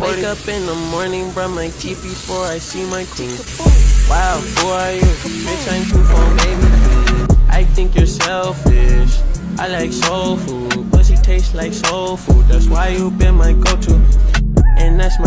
Wake up in the morning, brush my teeth before I see my queen. Wow, who are you? Bitch, I'm too for baby. I think you're selfish. I like soul food. Pussy tastes like soul food. That's why you been my go-to. And that's my